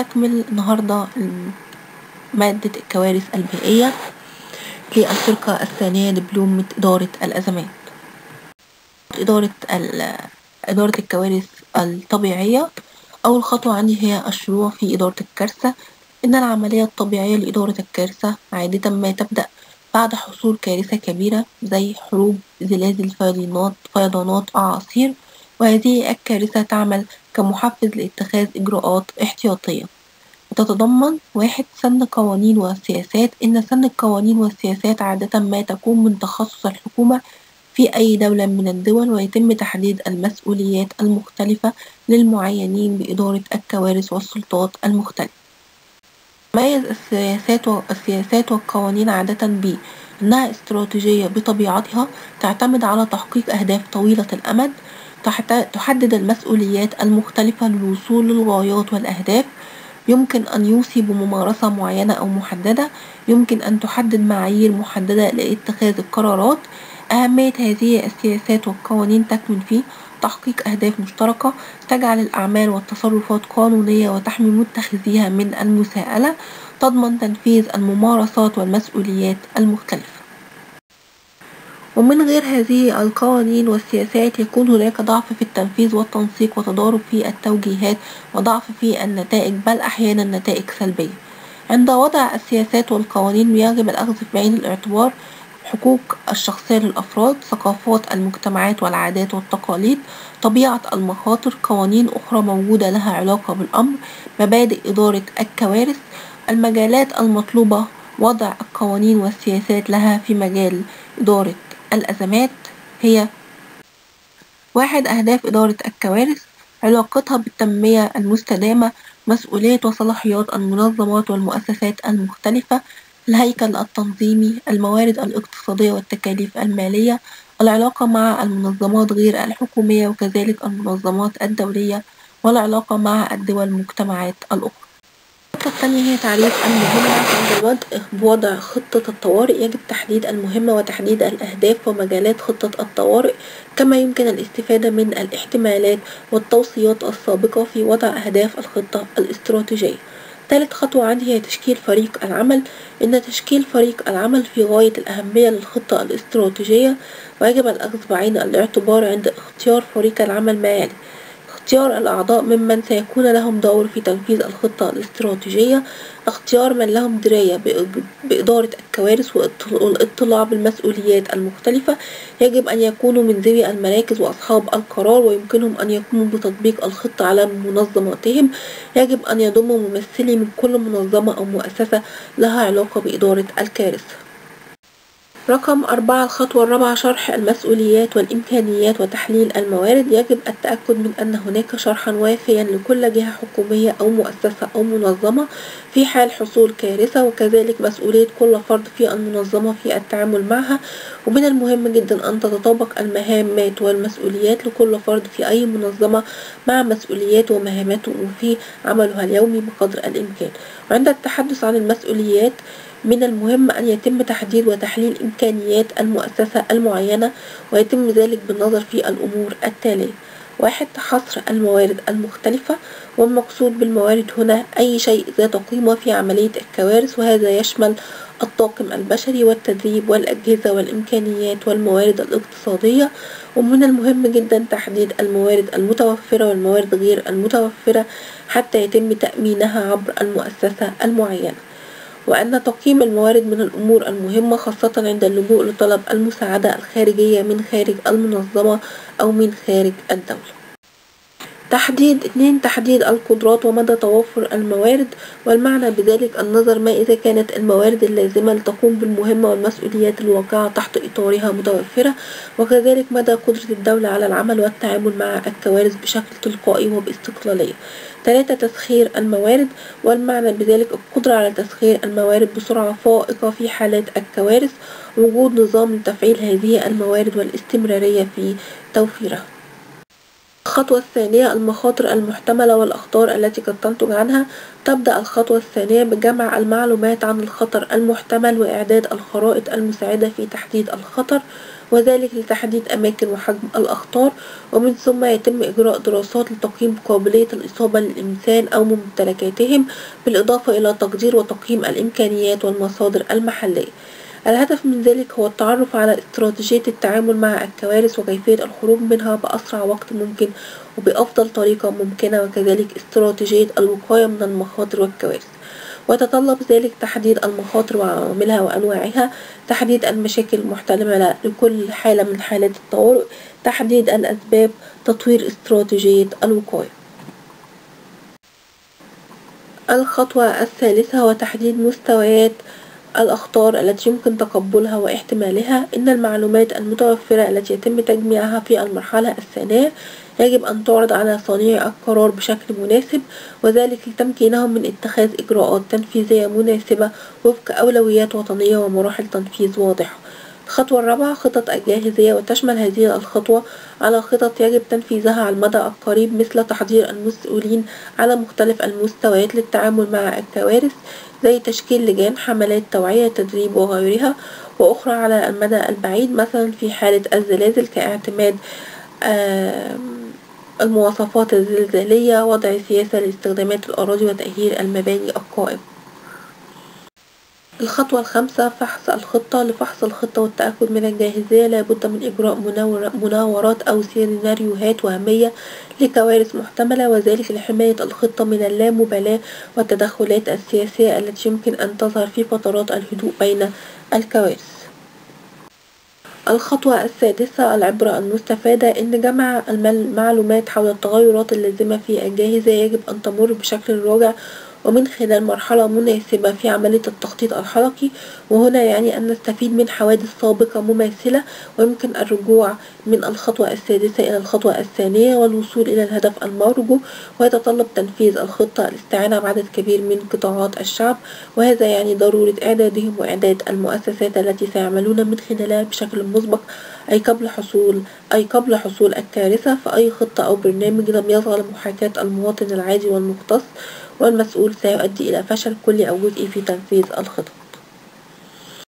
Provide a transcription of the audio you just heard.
هنستكمل النهاردة مادة الكوارث البيئية في الفرقة الثانية دبلومة إدارة الأزمات. إدارة إدارة الكوارث الطبيعية. أول خطوة عندي هي الشروع في إدارة الكارثة. إن العملية الطبيعية لإدارة الكارثة عادة ما تبدأ بعد حصول كارثة كبيرة زي حروب زلازل فيضانات فيضانات أعاصير. وهذه الكارثة تعمل كمحفز لاتخاذ إجراءات احتياطية. وتتضمن واحد سن قوانين وسياسات إن سن القوانين والسياسات عادة ما تكون من تخصص الحكومة في أي دولة من الدول ويتم تحديد المسؤوليات المختلفة للمعينين بإدارة الكوارث والسلطات المختلفة. السياسات السياسات والقوانين عادة ب إنها استراتيجية بطبيعتها تعتمد على تحقيق أهداف طويلة الأمد تحدد المسؤوليات المختلفة للوصول للغايات والأهداف. يمكن أن يوصي بممارسة معينة أو محددة. يمكن أن تحدد معايير محددة لاتخاذ القرارات. أهمية هذه السياسات والقوانين تكمن في تحقيق أهداف مشتركة تجعل الأعمال والتصرفات قانونية وتحمي متخذيها من المساءلة تضمن تنفيذ الممارسات والمسؤوليات المختلفة. ومن غير هذه القوانين والسياسات يكون هناك ضعف في التنفيذ والتنسيق وتضارب في التوجيهات وضعف في النتائج بل أحيانا نتائج سلبية. عند وضع السياسات والقوانين يجب الأخذ في بعين الاعتبار حقوق الشخصية للأفراد ثقافات المجتمعات والعادات والتقاليد طبيعة المخاطر قوانين أخرى موجودة لها علاقة بالأمر مبادئ إدارة الكوارث المجالات المطلوبة وضع القوانين والسياسات لها في مجال إدارة الأزمات هي واحد أهداف إدارة الكوارث علاقتها بالتنمية المستدامة مسؤولية وصلاحيات المنظمات والمؤسسات المختلفة الهيكل التنظيمي الموارد الاقتصادية والتكاليف المالية العلاقة مع المنظمات غير الحكومية وكذلك المنظمات الدولية والعلاقة مع الدول المجتمعات الأخرى. النقطة الثانية هي تعريف المهمة عند بوضع خطة الطوارئ. يجب تحديد المهمة وتحديد الأهداف ومجالات خطة الطوارئ كما يمكن الاستفادة من الاحتمالات والتوصيات السابقة في وضع أهداف الخطة الاستراتيجية. ثالث خطوة عندي هي تشكيل فريق العمل. إن تشكيل فريق العمل في غاية الأهمية للخطة الاستراتيجية ويجب الأخذ بعين الاعتبار عند اختيار فريق العمل ما يلي اختيار الأعضاء ممن سيكون لهم دور في تنفيذ الخطة الاستراتيجية اختيار من لهم دراية بإدارة الكوارث والاطلاع بالمسؤوليات المختلفة. يجب أن يكونوا من ذوي المراكز وأصحاب القرار ويمكنهم أن يقوموا بتطبيق الخطة على منظماتهم. يجب أن يضموا ممثلي من كل منظمة أو مؤسسة لها علاقة بإدارة الكارثة. رقم أربعة الخطوة الرابعة شرح المسؤوليات والإمكانيات وتحليل الموارد. يجب التأكد من أن هناك شرحا وافيا لكل جهة حكومية أو مؤسسة أو منظمة في حال حصول كارثة وكذلك مسؤولية كل فرد في المنظمة في التعامل معها. ومن المهم جدا أن تتطابق المهامات والمسؤوليات لكل فرد في أي منظمة مع مسؤوليات ومهاماته في عملها اليومي بقدر الإمكان. وعند التحدث عن المسؤوليات من المهم أن يتم تحديد وتحليل إمكانيات المؤسسة المعينة ويتم ذلك بالنظر في الأمور التالية واحد حصر الموارد المختلفة والمقصود بالموارد هنا أي شيء ذات قيمة في عملية الكوارث وهذا يشمل الطاقم البشري والتدريب والأجهزة والإمكانيات والموارد الاقتصادية. ومن المهم جدا تحديد الموارد المتوفرة والموارد غير المتوفرة حتى يتم تأمينها عبر المؤسسة المعينة. وأن تقييم الموارد من الأمور المهمة خاصة عند اللجوء لطلب المساعدة الخارجية من خارج المنظمة أو من خارج الدولة. تحديد اثنين تحديد القدرات ومدى توفر الموارد والمعنى بذلك النظر ما إذا كانت الموارد اللازمة لتقوم بالمهمة والمسؤوليات الواقعة تحت إطارها متوفرة وكذلك مدى قدرة الدولة على العمل والتعامل مع الكوارث بشكل تلقائي وباستقلالية. ثلاثة تسخير الموارد والمعنى بذلك القدرة على تسخير الموارد بسرعة فائقة في حالات الكوارث وجود نظام لتفعيل هذه الموارد والاستمرارية في توفيرها. الخطوة الثانية المخاطر المحتملة والأخطار التي قد تنتج عنها. تبدأ الخطوة الثانية بجمع المعلومات عن الخطر المحتمل وإعداد الخرائط المساعدة في تحديد الخطر وذلك لتحديد أماكن وحجم الأخطار. ومن ثم يتم إجراء دراسات لتقييم قابلية الإصابة للإنسان أو ممتلكاتهم بالإضافة إلى تقدير وتقييم الإمكانيات والمصادر المحلية. الهدف من ذلك هو التعرف على استراتيجية التعامل مع الكوارث وكيفية الخروج منها بأسرع وقت ممكن وبأفضل طريقة ممكنة وكذلك استراتيجية الوقاية من المخاطر والكوارث. ويتطلب ذلك تحديد المخاطر وعواملها وأنواعها تحديد المشاكل المحتملة لكل حالة من حالات الطوارئ تحديد الأسباب تطوير استراتيجية الوقاية. الخطوة الثالثة هو تحديد مستويات الأخطار التي يمكن تقبلها واحتمالها إن المعلومات المتوفرة التي يتم تجميعها في المرحلة الثانية يجب أن تعرض على صانعي القرار بشكل مناسب وذلك لتمكينهم من اتخاذ إجراءات تنفيذية مناسبة وفق أولويات وطنية ومراحل تنفيذ واضحة. الخطوة الرابعة خطط الجاهزية وتشمل هذه الخطوة على خطط يجب تنفيذها على المدى القريب مثل تحضير المسؤولين على مختلف المستويات للتعامل مع الكوارث زي تشكيل لجان حملات توعية تدريب وغيرها وأخرى على المدى البعيد مثلا في حالة الزلازل كاعتماد المواصفات الزلزالية وضع سياسة لاستخدامات الأراضي وتأهيل المباني القائمة. الخطوة الخامسة فحص الخطة. لفحص الخطة والتأكد من الجاهزية لابد من إجراء مناورات أو سيناريوهات وهمية لكوارث محتملة وذلك لحماية الخطة من اللامبالاة والتدخلات السياسية التي يمكن أن تظهر في فترات الهدوء بين الكوارث. الخطوة السادسة العبرة المستفادة. إن جمع المعلومات حول التغيرات اللازمة في الجاهزة يجب أن تمر بشكل راجع ومن خلال مرحلة مناسبة في عملية التخطيط الحركي وهنا يعني أن نستفيد من حوادث سابقة مماثلة ويمكن الرجوع من الخطوة السادسة إلى الخطوة الثانية والوصول إلى الهدف المرجو ويتطلب تنفيذ الخطة الاستعانة بعدد كبير من قطاعات الشعب وهذا يعني ضرورة إعدادهم وإعداد المؤسسات التي سيعملون من خلالها بشكل مسبق أي قبل حصول أي قبل حصول الكارثة فأي خطة أو برنامج لم يصل لمحاكاة المواطن العادي والمختص. والمسؤول سيؤدي إلى فشل كلي أو جزئي في تنفيذ الخطط